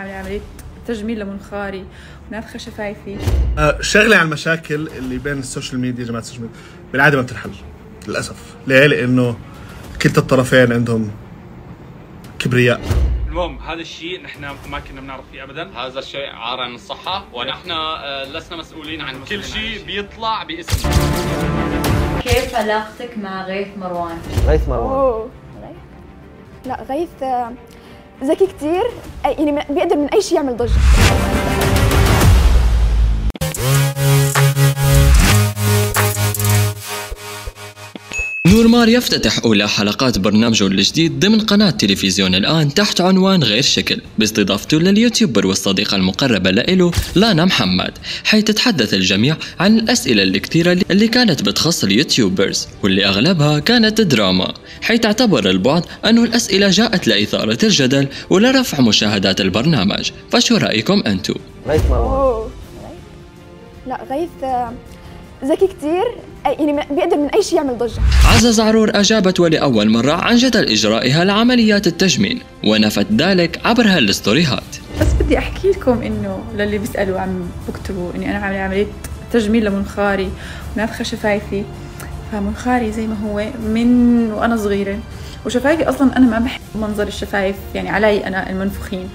عامله عملية تجميل لمنخاري. ونافخه شفايفي آه، شغلة عن المشاكل اللي بين ال social media جماعة السوشيال ميديا. بالعادة ما بتنحل للأسف. ليه؟ لأنه كلتا الطرفين عندهم كبرياء. المهم هذا الشيء نحن ما كنا بنعرف فيه ابدا. هذا الشيء عار عن الصحة. ونحن آه، لسنا مسؤولين عن كل شيء بيطلع باسمنا كيف علاقتك مع غيث مروان؟ غيث مروان. أوه. غيث؟ لا غيث ذكي كتير يعني بيقدر من أي شيء يعمل ضجة. نور مار يفتتح أولى حلقات برنامجه الجديد ضمن قناة تلفزيون الآن تحت عنوان غير شكل باستضافته لليوتيوبر والصديقة المقربة لإله لانا محمد حيث تتحدث الجميع عن الأسئلة الكثيرة اللي كانت بتخص اليوتيوبرز واللي أغلبها كانت دراما حيث اعتبر البعض أنه الأسئلة جاءت لإثارة الجدل ولرفع مشاهدات البرنامج فشو رأيكم أنتو؟ غيث مروان؟ لا غيث ذكي كتير. أي- يعني بيقدر من أي شيء يعمل ضجة. عزة زعرور أجابت ولأول مرة عن جدل إجرائها لعمليات التجميل ونفت ذلك عبر هالستوريهات بس بدي أحكي لكم إنه للي بيسألوا عم بكتبوا إني أنا عاملة عملية تجميل لمنخاري ونافخه شفايفي. فمنخاري زي ما هو من وأنا صغيرة. وشفايفي أصلا أنا ما بحب منظر الشفايف يعني علي أنا المنفوخين.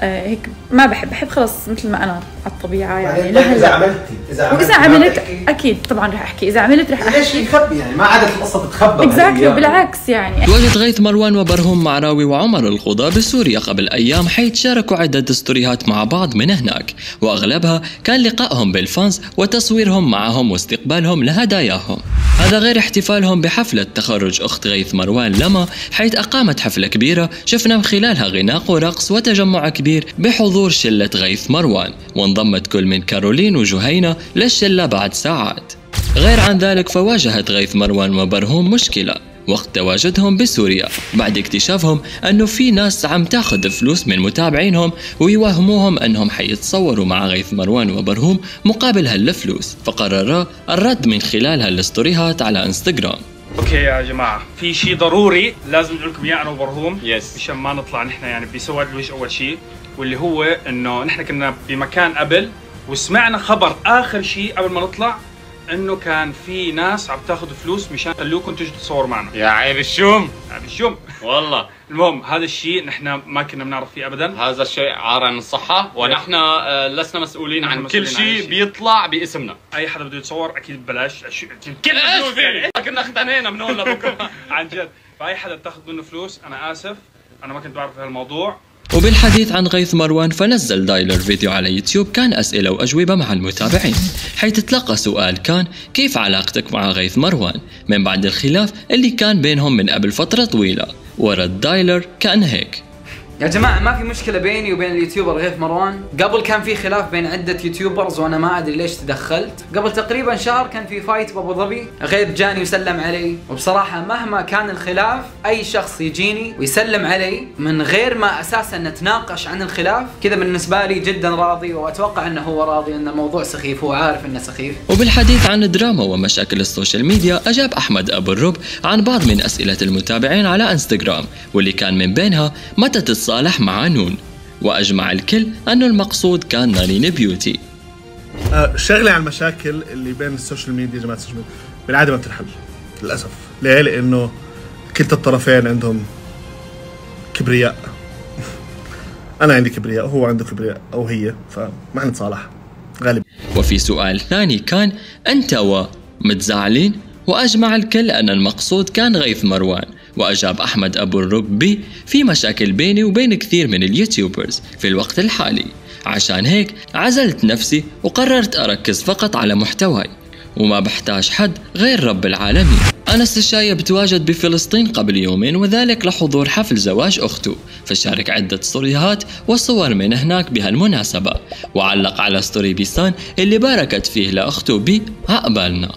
هيك ما بحب بحب خلص مثل ما أنا على الطبيعة يعني. إذا عملتي إذا عملتي وإذا عملت. أكيد طبعا رح أحكي. إذا عملت رح ليش أحكي. يخبي يعني؟ ما عادت القصة تتخبى exactly بهالأيام. بالعكس يعني. تواجد غيث مروان وبرهوم معراوي وعمر الخضا بسوريا قبل أيام حيث شاركوا عدة ستوريات مع بعض من هناك. وأغلبها كان لقائهم بالفانز وتصويرهم معهم واستقبالهم لهداياهم. هذا غير احتفالهم بحفلة تخرج أخت غيث مروان لما حيث أقامت حفلة كبيرة شفنا من خلالها غناء ورقص وتجمع كبير بحضور شلة غيث مروان وانضمت كل من كارولين وجهينة للشلة بعد ساعات. غير عن ذلك فواجهت غيث مروان وبرهوم مشكلة. وقت تواجدهم بسوريا. بعد اكتشافهم انه في ناس عم تاخذ فلوس من متابعينهم ويوهموهم أنهم حيتصوروا مع غيث مروان وبرهوم مقابل هالفلوس فقررا الرد من خلال هالستوريهات على إنستغرام. okay يا جماعة في شيء ضروري لازم نقول لكم إياه أنا وبرهوم. yes مشان ما نطلع نحن يعني بسواد الوجه أول شيء واللي هو إنه نحن كنا بمكان قبل وسمعنا خبر آخر شيء قبل ما نطلع. إنه كان في ناس عم تاخذ فلوس مشان يخلوكم تجوا تتصوروا معنا. يا عيب الشوم. يعني الشم والله. المهم هذا الشيء نحن ما كنا بنعرف فيه ابدا. هذا الشيء عار عن الصحة ونحن آه، لسنا مسؤولين عن كل شيء. بيطلع باسمنا. أي حدا بده يتصور أكيد ببلاش. كل إيش فلوس يعني. في؟ كنا اختنينا من هون لبكرة. عن جد. فأي حدا تاخذ منه فلوس أنا آسف. أنا ما كنت بعرف هالموضوع. وبالحديث عن غيث مروان فنزل دايلر فيديو على يوتيوب كان أسئلة وأجوبة مع المتابعين حيث تلقى سؤال كان كيف علاقتك مع غيث مروان؟ من بعد الخلاف اللي كان بينهم من قبل فترة طويلة ورد دايلر كان هيك يا جماعة ما في مشكلة بيني وبين ال YouTuber غيث مروان. قبل كان في خلاف بين عدة YouTubers وأنا ما أدري ليش تدخلت. قبل تقريبا شهر كان في fight بأبو ظبي. غيث جاني وسلم علي وبصراحة مهما كان الخلاف أي شخص يجيني ويسلم علي من غير ما أساسا نتناقش عن الخلاف كذا بالنسبة لي جدا راضي وأتوقع أنه هو راضي أن الموضوع سخيف هو عارف إنه سخيف. وبالحديث عن الدراما ومشاكل ال social media أجاب أحمد أبو الرب عن بعض من أسئلة المتابعين على إنستغرام واللي كان من بينها متى تتصالح مع نون وأجمع الكل أنه المقصود كان نارين بيوتي. آه، شغلة عن المشاكل اللي بين ال social media جماعة السوشيال ميديا. بالعادة ما بتنحل للأسف. ليه؟ لأنه كلتا الطرفين عندهم كبرياء. أنا عندي كبرياء وهو عنده كبرياء أو هي فما نتصالح غالبا. وفي سؤال ثاني كان أنت ومتزعلين وأجمع الكل أن المقصود كان غيث مروان. وأجاب أحمد أبو الرب في مشاكل بيني وبين كثير من اليوتيوبرز في الوقت الحالي. عشان هيك عزلت نفسي وقررت أركز فقط على محتواي وما بحتاج حد غير رب العالمين. أنس الشاية بتواجد بفلسطين قبل يومين وذلك لحضور حفل زواج أخته. فشارك عدة ستوريهات وصور من هناك بهالمناسبة وعلق على story بيسان اللي باركت فيه لأخته ب عقبالنا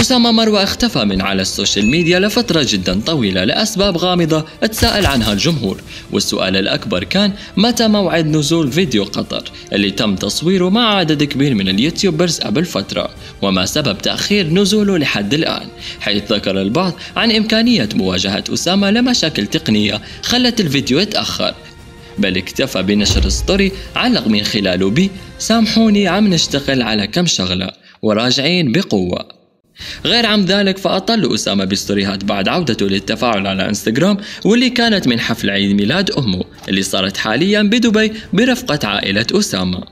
أسامة مروة اختفى من على ال social media لفترة جدا طويلة لأسباب غامضة تساءل عنها الجمهور. والسؤال الأكبر كان متى موعد نزول فيديو قطر؟ اللي تم تصويره مع عدد كبير من ال YouTubers قبل فترة. وما سبب تأخير نزوله لحد الآن. حيث ذكر البعض عن إمكانية مواجهة أسامة لمشاكل تقنية خلت الفيديو يتأخر. بل اكتفى بنشر story علق من خلاله ب سامحوني عم نشتغل على كم شغلة. وراجعين بقوة. غير عن ذلك فأطل أسامة بستوريهات بعد عودته للتفاعل على إنستغرام واللي كانت من حفل عيد ميلاد أمه اللي صارت حاليا بدبي برفقة عائلة أسامة.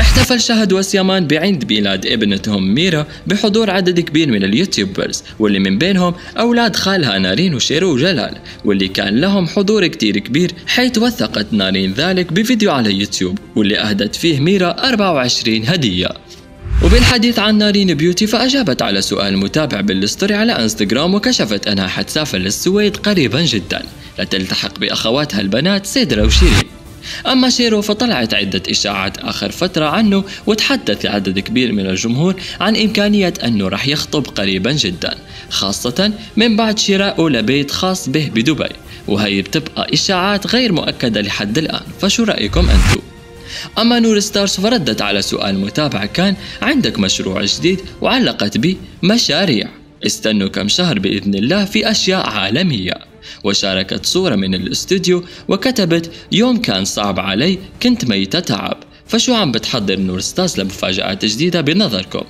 احتفل شهد وسيمان بعيد ميلاد ابنتهم ميرا بحضور عدد كبير من ال YouTubers واللي من بينهم أولاد خالها نارين وشيرو وجلال واللي كان لهم حضور كتير كبير حيث وثقت نارين ذلك بفيديو على يوتيوب واللي أهدت فيه ميرا 24 هدية. وبالحديث عن نارين بيوتي فأجابت على سؤال متابع بال story على إنستغرام وكشفت أنها حتسافر للسويد قريبا جدا. لتلتحق بأخواتها البنات سيدرا وشيرين أما شيرو فطلعت عدة إشاعات آخر فترة عنه وتحدث عدد كبير من الجمهور عن إمكانية أنه رح يخطب قريبا جدا خاصة من بعد شرائه لبيت خاص به بدبي. وهي بتبقى إشاعات غير مؤكدة لحد الآن. فشو رأيكم أنتم؟ أما نور ستارز فردت على سؤال متابع كان عندك مشروع جديد؟ وعلقت ب مشاريع. استنوا كم شهر بإذن الله في أشياء عالمية. وشاركت صورة من الاستوديو وكتبت يوم كان صعب علي كنت ميتة تعب. فشو عم بتحضر نور ستارز لمفاجآت جديدة بنظركم؟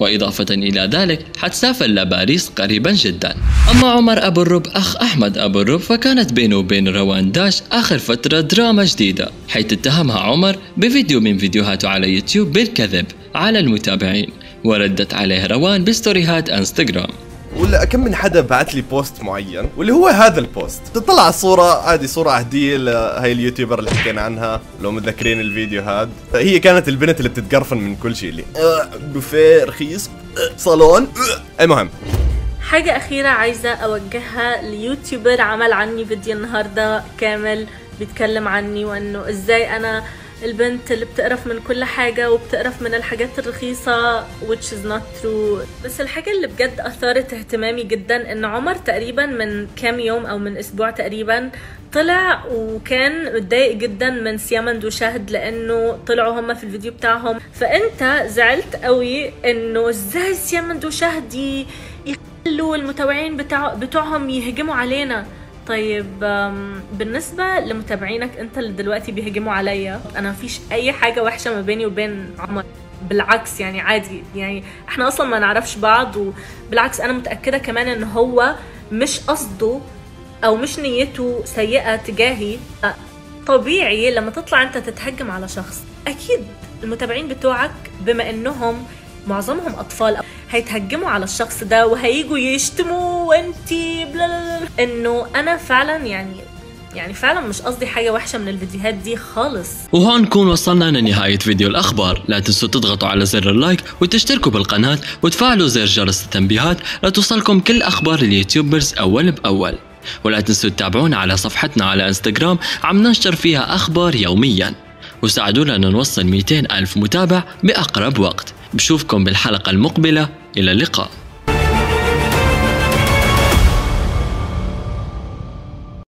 وإضافة إلى ذلك حتسافر لباريس قريبا جدا. أما عمر أبو الرب أخ أحمد أبو الرب فكانت بينه وبين روان داش آخر فترة دراما جديدة حيث اتهمها عمر بفيديو من فيديوهاته على يوتيوب بالكذب على المتابعين وردت عليه روان بستوريهات إنستغرام. ولا كم من حدا بعت لي post معين واللي هو هذا ال post. تطلع على الصورة عادي صورة عادية لهي ال YouTuber اللي حكينا عنها لو متذكرين الفيديو هذا هي كانت البنت اللي بتتقرفن من كل شيء اللي آه، بوفيه رخيص آه، صالون. المهم حاجة أخيرة عايزة أوجهها ليوتيوبر عمل عني فيديو النهاردة كامل بيتكلم عني وأنه إزاي أنا البنت اللي بتقرف من كل حاجة وبتقرف من الحاجات الرخيصة which is not true. بس الحاجة اللي بجد أثارت اهتمامي جدا إن عمر تقريبا من كام يوم أو من أسبوع تقريبا طلع وكان متضايق جدا من سيامند وشهد لأنه طلعوا هما في الفيديو بتاعهم. فأنت زعلت قوي إنه إزاي سيامند وشهد يخلوا المتابعين بتاع بتوعهم يهجموا علينا؟ طيب بالنسبة لمتابعينك انت اللي دلوقتي بيهجموا عليا أنا مفيش أي حاجة وحشة ما بيني وبين عمر. بالعكس يعني عادي يعني إحنا أصلا ما نعرفش بعض وبالعكس أنا متأكدة كمان إن هو مش قصده أو مش نيته سيئة تجاهي. طبيعي لما تطلع أنت تتهجم على شخص أكيد المتابعين بتوعك بما إنهم معظمهم أطفال. هيتهجموا على الشخص ده وهيجوا يشتموا لا إنه أنا فعلا يعني يعني فعلا مش قصدي حاجة وحشة من الفيديوهات دي خالص. وهون نكون وصلنا لنهاية فيديو الأخبار. لا تنسوا تضغطوا على زر ال like وتشتركوا بالقناة وتفعلوا زر جرس التنبيهات لتوصلكم كل أخبار ال YouTubers أول بأول. ولا تنسوا تتابعونا على صفحتنا على إنستغرام عم ننشر فيها أخبار يوميا. وساعدونا نوصل 200 ألف متابع بأقرب وقت. بشوفكم بالحلقة المقبلة. إلى اللقاء.